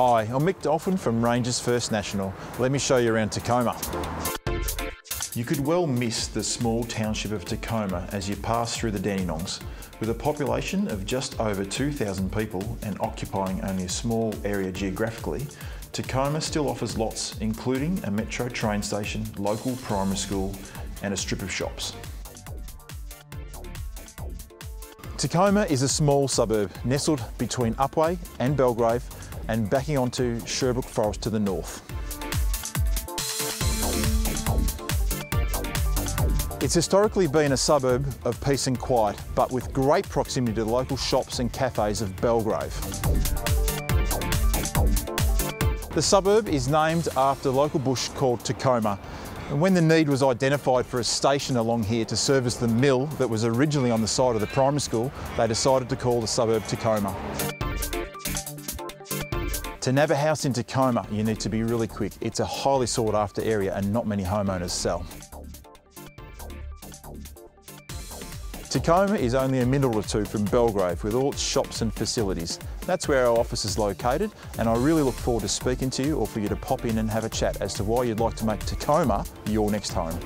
Hi, I'm Mick Dolphin from Ranges First National. Let me show you around Tecoma. You could well miss the small township of Tecoma as you pass through the Dandenongs. With a population of just over 2,000 people and occupying only a small area geographically, Tecoma still offers lots including a metro train station, local primary school and a strip of shops. Tecoma is a small suburb nestled between Upwey and Belgrave and backing onto Sherbrooke Forest to the north. It's historically been a suburb of peace and quiet, but with great proximity to the local shops and cafes of Belgrave. The suburb is named after a local bush called Tecoma, and when the need was identified for a station along here to service the mill that was originally on the side of the primary school, they decided to call the suburb Tecoma. To nab a house in Tecoma, you need to be really quick. It's a highly sought after area and not many homeowners sell. Tecoma is only a minute or two from Belgrave with all its shops and facilities. That's where our office is located and I really look forward to speaking to you or for you to pop in and have a chat as to why you'd like to make Tecoma your next home.